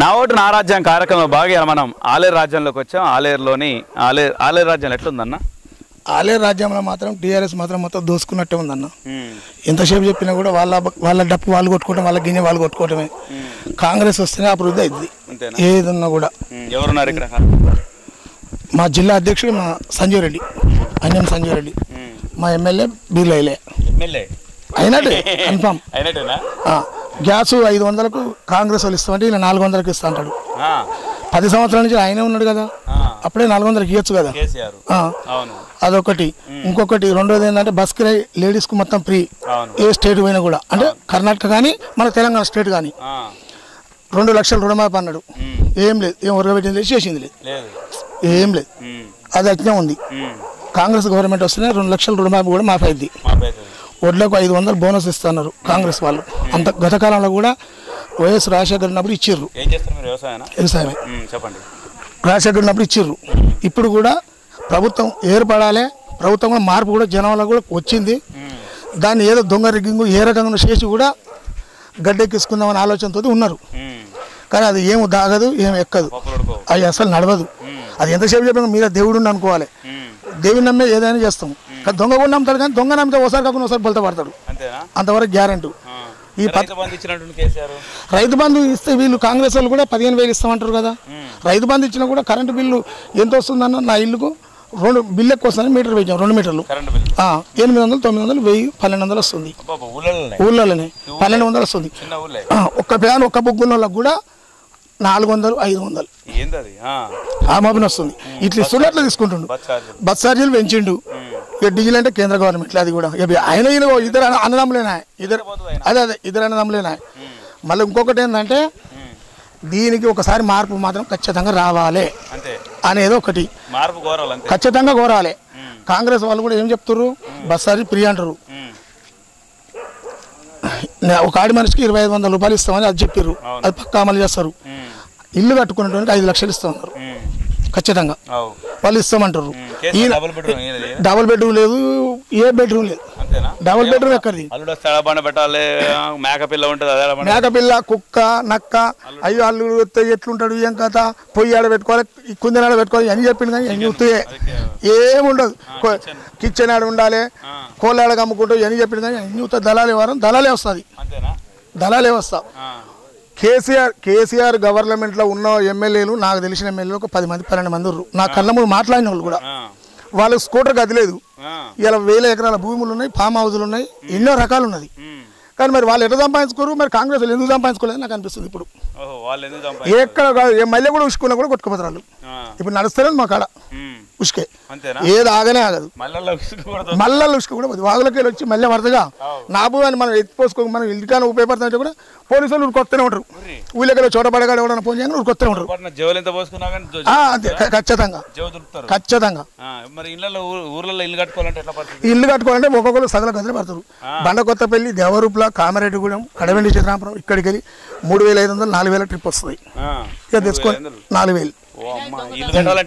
నా ఓటు నా రాజ్యం కార్యక్రమంలో ఇలా మనం ఆలేరు రాజ్యంలోకి వచ్చాం. ఆలేరులోని ఆలేరు ఆలేరు రాజ్యం ఎట్లుందన్న? ఆలయ రాజ్యంలో మాత్రం టీఆర్ఎస్ మాత్రం మొత్తం దోసుకున్నట్టే ఉందన్న. ఎంతసేపు చెప్పినా కూడా వాళ్ళ వాళ్ళ డప్పు వాళ్ళు కొట్టుకోవడం వాళ్ళ గిన్నె వాళ్ళు కొట్టుకోవడమే కాంగ్రెస్ వస్తేనే అభివృద్ధి అయింది అంతేనా? ఏది ఉన్నా కూడా ఎవరున్నారు ఇక్కడ? మా జిల్లా అధ్యక్షుడు మా సంజయ్ రెడ్డి అన్యం సంజయ్ రెడ్డి. మా ఎమ్మెల్యే బీర్లైలే. ఎమ్మెల్యే? అయినట్టే కన్ఫామ్. అయినట్టేనా? గ్యాస్ ఐదు వందలకు కాంగ్రెస్ వాళ్ళు ఇస్తామంటే ఈయన నాలుగు వందలకు ఇస్తా అంటాడు. పది సంవత్సరాల నుంచి ఆయనే ఉన్నాడు కదా. అప్పుడే నాలుగు వందలకి ఇవ్వచ్చు కదా. అదొకటి. ఇంకొకటి రెండోది ఏంటంటే బస్ కిరాయి లేడీస్కి మొత్తం ఫ్రీ. ఏ స్టేట్ పోయినా కూడా. అంటే కర్ణాటక కానీ మన తెలంగాణ స్టేట్ కానీ. రెండు లక్షల రుణమాఫీ అన్నాడు. ఏం లేదు. ఏం ఉరగబెట్టింది లేదు చేసింది లేదు. ఏం లేదు. అది అట్నే ఉంది. కాంగ్రెస్ గవర్నమెంట్ వస్తేనే రెండు లక్షల రుణమాఫీ కూడా మాఫీ అయింది. వడ్లకు ఐదు వందలు బోనస్ ఇస్తున్నారు కాంగ్రెస్ వాళ్ళు. అంత గత కాలంలో కూడా వైఎస్ రాజశేఖర్ ఉన్నప్పుడు ఇచ్చిర్రు. వ్యవసాయమే. చెప్పండి. రాజశేఖర్ ఉన్నప్పుడు ఇచ్చిర్రు. ఇప్పుడు కూడా ప్రభుత్వం ఏర్పడాలి ప్రభుత్వం కూడా మార్పు కూడా జనంలో కూడా వచ్చింది. దాన్ని ఏదో దొంగ రిగ్గింగ్ ఏ రకంగా చేసి కూడా గడ్డెక్కించుకుందామనే ఆలోచనతో ఉన్నారు. కానీ అది ఏం దాగదు ఏం ఎక్కదు. అది అసలు నడవదు. అది ఎంతసేపు చెప్పినా మీద దేవుడు అనుకోవాలి. దేవుని నమ్మే ఏదైనా చేస్తాం. కానీ దొంగ కూడా నమ్ముతాడు కానీ దొంగ నమ్మితే ఒకసారి కాకుండా ఒకసారి బొలత పడతాడు. అంతవరకు గ్యారెంటీ. ఈ రైతు బంధు ఇస్తే వీళ్ళు కాంగ్రెస్ వాళ్ళు కూడా పదిహేను వేలు ఇస్తామంటారు కదా. రైతు బంధు ఇచ్చినా కూడా కరెంటు బిల్లు ఎంత వస్తుందన్న నా ఇల్లుకు రెండు బిల్లు ఎక్కువ వస్తుందని మీటర్ వేసాం రెండు మీటర్లు. ఎనిమిది వందలు తొమ్మిది వందలు వెయ్యి పన్నెండు వందలు వస్తుంది. ఊళ్ళలోనే పన్నెండు వందలు వస్తుంది. ఒక్క ఫ్యాన్ ఒక్క బొగ్గున్న వాళ్ళకి కూడా నాలుగు వందలు ఐదు వందలు. ఆ, మోపిన వస్తుంది. ఇట్లా ఇస్తుండే అట్లా తీసుకుంటుండు. బస్ ఛార్జీలు పెంచిండు. ఇక డీజిల్ అంటే కేంద్ర గవర్నమెంట్ అది కూడా. ఆయన ఈయన ఇద్దరు అన్న- అన్నదమ్ములేనా? ఇద్దరు అదే అదే ఇద్దరు అన్నదమ్ములేనా? మళ్ళీ ఇంకొకటి ఏంటంటే దీనికి ఒకసారి మార్పు మాత్రం ఖచ్చితంగా రావాలి. అనేది ఒకటి. మార్పు కోరాలి అంతే. ఖచ్చితంగా కోరాలి. కాంగ్రెస్ వాళ్ళు కూడా ఏం చెప్తారు బస్ ఛార్జీ ఫ్రీ అంటారు. ఒక ఆడి మనిషికి ఇరవై ఐదు వందల రూపాయలు ఇస్తామని అది చెప్పారు. అది పక్కా అమలు చేస్తారు. ఇల్లు కట్టుకున్నటువంటి ఐదు లక్షలు ఇస్తామన్నారు ఉమ్, ఖచ్చితంగా. వాళ్ళు ఇస్తామంటారు. డబుల్ బెడ్రూమ్ లేదు ఏ బెడ్రూమ్ లేదు. డబుల్ బెడ్రూమ్ ఎక్కడిది? బండ పెట్టాలి మేక పిల్ల ఉంటుంది మేకపిల్ల కుక్క నక్క అయ్యో అల్లుడు వస్తే ఎట్లుంటాడు ఏం కథ? పొయ్యి ఆడ పెట్టుకోవాలి ఈ కుందనాడ పెట్టుకోవాలి అని చెప్పింది కానీ అన్ని ఉత్తుయే ఏముండదు. కిచెన్ ఆడ ఉండాలి ఆ, కోళ్ళాడకి అమ్ముకుంటూ అని చెప్పింది కానీ అన్ని ఉత్త దళాలే వారం దళాలే వస్తుంది. దళాలే వస్తా ఆ, కేసీఆర్ కేసీఆర్ గవర్నమెంట్లో ఉన్న ఎమ్మెల్యేలు నాకు తెలిసిన ఎమ్మెల్యేలు ఒక పది మంది పన్నెండు మంది ఉన్నారు నా కళ్ళ ముందు మాట్లాడిన వాళ్ళు కూడా. వాళ్ళకి స్కూటర్ గది లేదు ఆ, ఇలా వేల ఎకరాల భూములు ఉన్నాయి ఫామ్ హౌజులు ఉన్నాయి ఎన్నో రకాలు ఉన్నది. కానీ మరి వాళ్ళు ఎట్లా సంపాదించుకోరు? మరి కాంగ్రెస్ వాళ్ళు ఎందుకు సంపాదించుకోలేదు నాకు అనిపిస్తుంది ఇప్పుడు? ఎక్కడ మళ్ళీ కూడా ఉసుకున్నా కూడా కొట్టుకుపోతారు ఇప్పుడు నడుస్తలేదు మా కాడ. ఉసుకే. ఏది ఆగనే ఆగదు. మళ్ళీ ఉసుక కూడా పోతుంది. వాగులకి వచ్చి మళ్ళీ వరదగా నా భూమి మనం ఎత్తిపోసుకో మనం ఇంటికాన ఉపయోగపడుతుంటే కూడా పోలీసు వాళ్ళు కొత్తనే ఉంటారు ఊళ్ళకి చోట పడగాడు ఎవడన్నా ఫోన్ చేయగానే కొత్తనే ఉంటారు. అంతే. ఖచ్చితంగా. ఖచ్చితంగా. ఆ, మరి ఇళ్ళలో ఊ- ఊర్లలో ఇల్లు కట్టుకోవాలంటే ఇల్లు ఒక్కొక్కరు సగల గదిలో పడతారు. బండ కొత్తపల్లి దేవరూపుల కామారెడ్డిగూడెం కడవెండి చిత్రాపురం ఇక్కడికి వెళ్ళి మూడు వేల ఐదు వందలు నాలుగు వేల ట్రిప్ వస్తుంది. ఇక తెచ్చుకొని నాలుగు వేలు.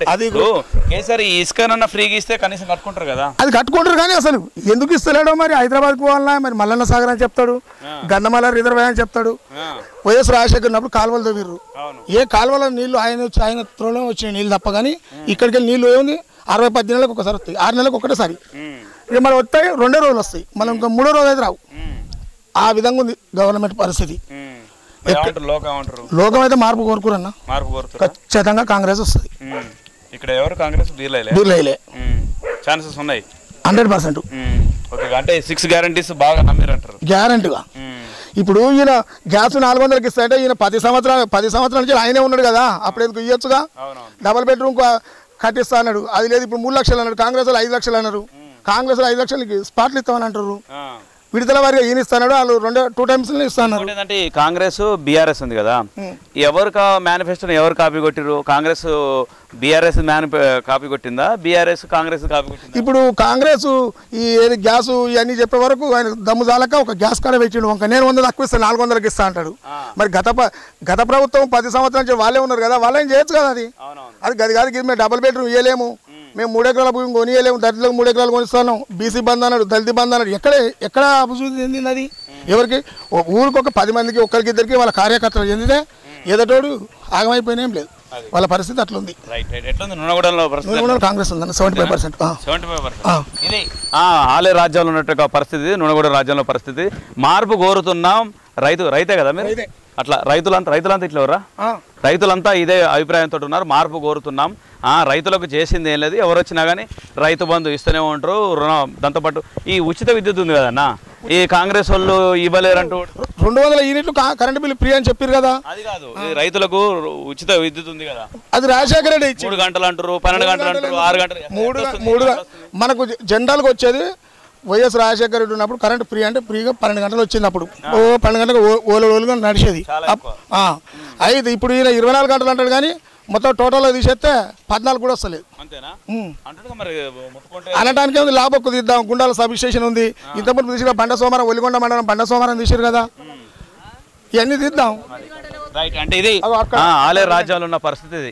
అది ఇసుకనన్నా ఫ్రీగా ఇస్తే కనీసం కట్టుకుంటారు కదా. అది కట్టుకుంటారు కానీ అసలు ఎందుకు ఇస్తలేడో మరి హైదరాబాద్కి పోవాలన్నా మరి మల్లన్న సాగర్ అని చెప్తాడు గన్నమల రిజర్వ్ అని చెప్తాడు. ఆ, వైఎస్ రాజశేఖర్ ఉన్నప్పుడు కాలువలు తవ్విర్రు. అవును. ఏ కాలువలో నీళ్ళు ఆయన వచ్చి ఆయన త్రోలో వచ్చిన నీళ్ళు తప్ప కానీ ఇక్కడికి వెళ్ళి నీళ్ళు ఏముంది? అరవై పది నెలలకు ఒకసారి వస్తాయి. ఆరు నెలలకు ఒకటేసారి ఇక మరి వస్తాయి రెండే రోజులు వస్తాయి. మనం ఇంకా మూడో రోజు అయితే రావు. ఆ విధంగా ఉంది గవర్నమెంట్ పరిస్థితి. లోకం అయితే మార్పు కోరుకురన్నా. మార్పు కోరుతారు ఖచ్చితంగా కాంగ్రెస్ వస్తుంది. ఇక్కడ ఎవరు కాంగ్రెస్ ఛాన్సెస్ ఉన్నాయి? Hundred percent. ఓకే అంటే సిక్స్ గ్యారంటీస్ బాగా నమ్మిరంటారు. గ్యారంటీగా. ఇప్పుడు ఈయన గ్యాస్ నాలుగు వందలకి ఇస్తాయంటే ఈయన పది సంవత్సరాలు పది సంవత్సరాల నుంచి ఆయనే ఉన్నాడు కదా. అప్పుడు ఎందుకు ఇవ్వచ్చుగా డబల్ బెడ్రూమ్ కట్టిస్తా అన్నాడు. అది లేదు ఇప్పుడు మూడు లక్షలు అన్నాడు కాంగ్రెస్ వాళ్ళు ఐదు లక్షలు అన్నారు. కాంగ్రెస్ ఐదు లక్షలకి స్పాట్లు ఇస్తామని అంటారు. విడుదల వారిగా ఈయన ఇస్తాడు వాళ్ళు రెండు టూ టైమ్స్ ఇస్తా అన్నారు ఇంకోటి ఏంటంటే ఈ కాంగ్రెస్ బీఆర్ఎస్ ఉంది కదా. ఎవరు మేనిఫెస్టోని ఎవరు కాపీ కొట్టిరు కాంగ్రెస్ బీఆర్ఎస్ మేనిఫె కాపీ కొట్టిందా? బీఆర్ఎస్ కాంగ్రెస్ కాపీ కొట్టిందా? ఇప్పుడు కాంగ్రెస్ ఈ ఏది గ్యాస్ ఇవన్నీ చెప్పే వరకు ఆయన దమ్ము జాలక ఒక గ్యాస్ కాడ పెట్టిండు. వంక నేను వంద తక్కువ ఇస్తాను నాలుగు వందలకి ఇస్తా అంటాడు. మరి గత గత ప్రభుత్వం పది సంవత్సరాల నుంచి వాళ్ళే ఉన్నారు కదా వాళ్ళేం చేయొచ్చు కదా అది? అది గది కాదు ఇది మేము డబుల్ బెడ్రూమ్ ఇవ్వలేము మేము మూడు ఎకరాల భూమి కొనియలేము దళితులకు మూడు ఎకరాలు కొనిస్తాను బీసీ బంద్ అన్నాడు దళిత బంద్ అన్నాడు. ఎక్కడ ఎక్కడ అభివృద్ధి చెందింది అది? ఎవరికి? ఒక ఊరికి ఒక పది మందికి ఒక్కరికి ఇద్దరికి వాళ్ళ కార్యకర్తలు చెందితే ఎదటోడు ఆగమైపోయినేం లేదు. వాళ్ళ పరిస్థితి అట్లుంది. కాంగ్రెస్ ఉందన్న సెవెంటీ ఫైవ్ పర్సెంట్ ఇది? ఆలయ రాజ్యంలో ఉన్నట్టు పరిస్థితి నూనెగూడ రాజ్యంలో పరిస్థితి. మార్పు కోరుతున్నాం రైతు రైతే కదా మీరు. అట్లా రైతులంతా రైతులంతా ఇట్లా ఎవరా? రైతులంతా ఇదే అభిప్రాయంతో ఉన్నారు. మార్పు కోరుతున్నాం. ఆ, రైతులకు చేసింది ఏం లేదు. ఎవరు వచ్చినా కానీ రైతు బంధు ఇస్తూనే ఉంటారు. రుణం దాంతోపాటు ఈ ఉచిత విద్యుత్ ఉంది కదన్నా? ఈ కాంగ్రెస్ వాళ్ళు ఇవ్వలేరంటూ రెండు వందల యూనిట్లు కరెంట్ బిల్లు ఫ్రీ అని చెప్పారు కదా. అది కాదు. రైతులకు ఉచిత విద్యుత్ ఉంది కదా. అది రాజశేఖర రెడ్డి మూడు గంటలు అంటారు పన్నెండు గంటలు అంటారు ఆరు గంటలు మూడు? మూడు మనకు జనరల్గా వచ్చేది వైఎస్ రాజశేఖర రెడ్డి ఉన్నప్పుడు కరెంట్ ఫ్రీ అంటే ఫ్రీగా పన్నెండు గంటలు వచ్చింది అప్పుడు. ఓ పన్నెండు గంటలకు ఓలు ఓలుగా నడిచేది. అయితే ఇప్పుడు ఈయన ఇరవై నాలుగు గంటలు అంటాడు కానీ మొత్తం టోటల్గా తీసేస్తే పద్నాలుగు కూడా వస్తలేదు. అనటానికి ఉంది లాభక్కు తీద్దాం గుండాల సబ్ స్టేషన్ ఉంది. ఇంతకుముందు తీసిన బండ సోమవారం ఒలిగొండ మండలం బండ సోమవారం తీసారు కదా. ఇవన్నీ తీద్దాం. రైట్. అంటే ఇది ఆలయ రాజ్యాలు ఉన్న పరిస్థితి ఇది.